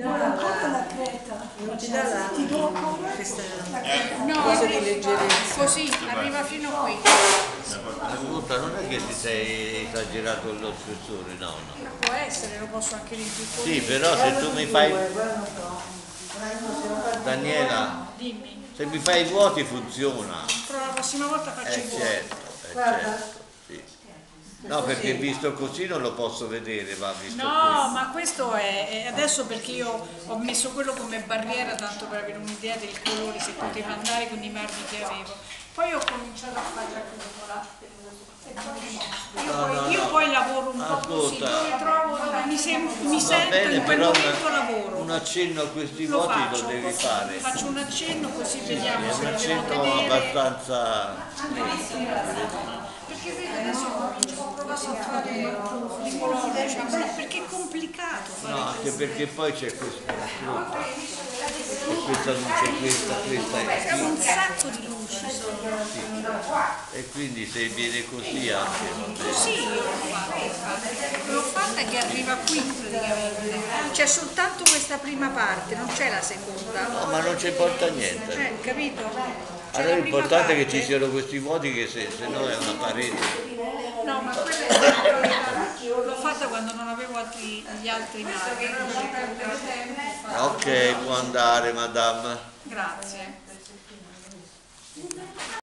ancora la creta. Non ti dà la, Ti do ancora questa No, cosa di leggerezza. così, arriva fino qui. Ascolta, non è che ti sei esagerato con lo spessore, no, no. Può essere, lo posso anche rimpiccolire. Sì, però se tu mi fai, Daniela, Dimmi. se mi fai i vuoti funziona. Però la prossima volta faccio i Eh vuoti. certo, eh certo. No, perché visto così non lo posso vedere, va visto No, ma questo è, è adesso perché io ho messo quello come barriera tanto per avere un'idea del colore, se poteva andare con i marmi che avevo. Poi ho cominciato a fare la cupola. Io, No, poi, no, io no. poi lavoro un po' così, Ascolta. dove trovo, mi, sem- mi sento bene, in quel momento una- lavoro. un accenno a questi lo vuoti faccio, lo devi fare. faccio un accenno così vediamo È se un accenno abbastanza... Perché vedi, adesso comincio a provare a fare di colore, cioè, perché è complicato fare No, anche perché poi c'è questa, c'è questa luce, questa, questa è Siamo un sacco di luci. Sono. E quindi se viene così anche va bene. Io l'ho fatta, che arriva qui praticamente. C'è soltanto questa prima parte, non c'è la seconda. No, ma non ci importa niente. Eh, capito? Allora l'importante è che ci siano questi vuoti che se, se no è una parete. No, ma quella è l'ho fatta quando non avevo altri, gli altri maghi. Ok, può andare, madame. Grazie.